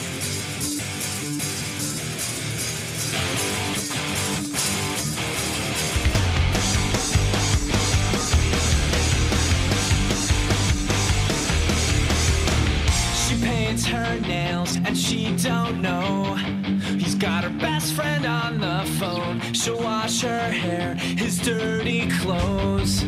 She paints her nails and she don't know. He's got her best friend on the phone. She'll wash her hair, his dirty clothes.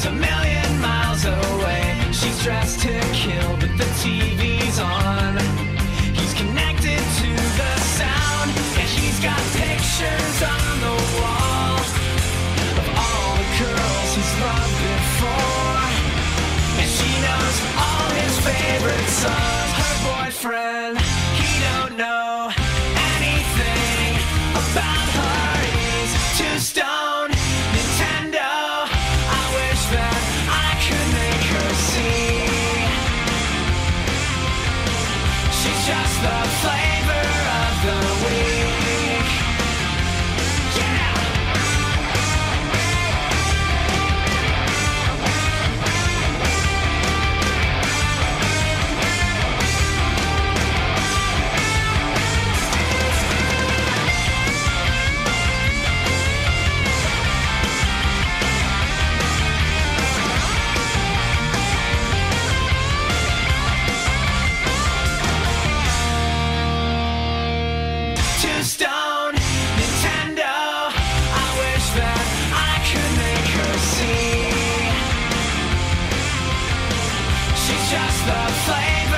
He's a million miles away. She's dressed to kill, but the TV's on. He's connected to the sound, and he's got pictures on the wall of all the girls he's loved before. And she knows all his favorite songs. Her boyfriend, just the flavor Nintendo. I wish that I could make her see. She's just the flavor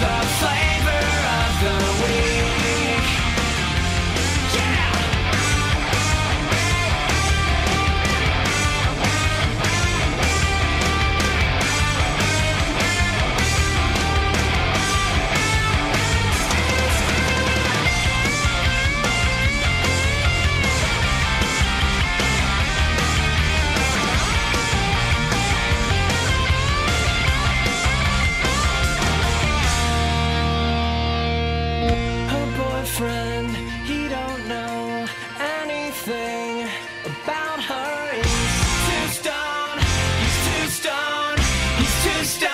the flavor too stout.